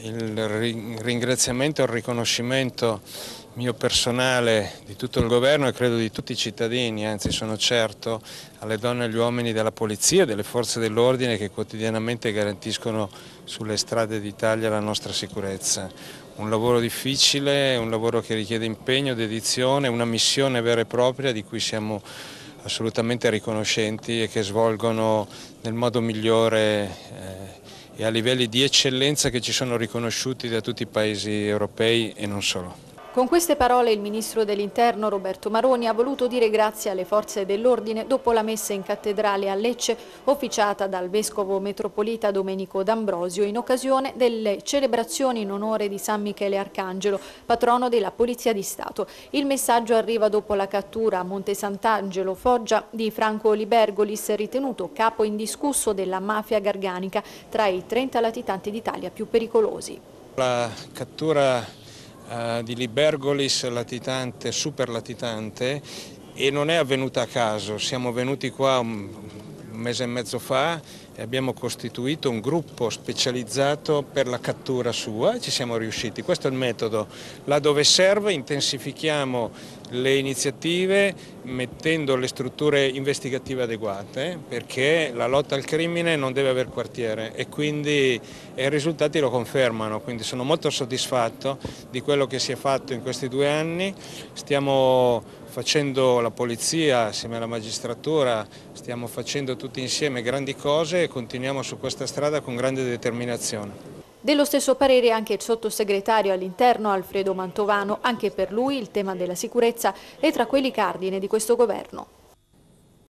Il ringraziamento e il riconoscimento mio personale di tutto il governo e credo di tutti i cittadini, anzi sono certo, alle donne e agli uomini della polizia delle forze dell'ordine che quotidianamente garantiscono sulle strade d'Italia la nostra sicurezza. Un lavoro difficile, un lavoro che richiede impegno, dedizione, una missione vera e propria di cui siamo assolutamente riconoscenti e che svolgono nel modo migliore eh, e a livelli di eccellenza che ci sono riconosciuti da tutti i paesi europei e non solo. Con queste parole il ministro dell'Interno Roberto Maroni ha voluto dire grazie alle forze dell'ordine dopo la messa in cattedrale a Lecce officiata dal vescovo metropolita Domenico D'Ambrosio in occasione delle celebrazioni in onore di San Michele Arcangelo, patrono della Polizia di Stato. Il messaggio arriva dopo la cattura a Monte Sant'Angelo, Foggia, di Franco Libergolis, ritenuto capo indiscusso della mafia garganica tra i 30 latitanti d'Italia più pericolosi. La cattura uh, di Libergolis latitante, super latitante e non è avvenuta a caso, siamo venuti qua un mese e mezzo fa e abbiamo costituito un gruppo specializzato per la cattura sua e ci siamo riusciti. Questo è il metodo. Là dove serve intensifichiamo le iniziative mettendo le strutture investigative adeguate perché la lotta al crimine non deve avere quartiere e quindi i risultati lo confermano, quindi sono molto soddisfatto di quello che si è fatto in questi due anni. Stiamo facendo la polizia assieme alla magistratura, stiamo facendo tutti insieme grandi cose e continuiamo su questa strada con grande determinazione. Dello stesso parere anche il sottosegretario all'interno Alfredo Mantovano, anche per lui il tema della sicurezza è tra quelli cardine di questo governo.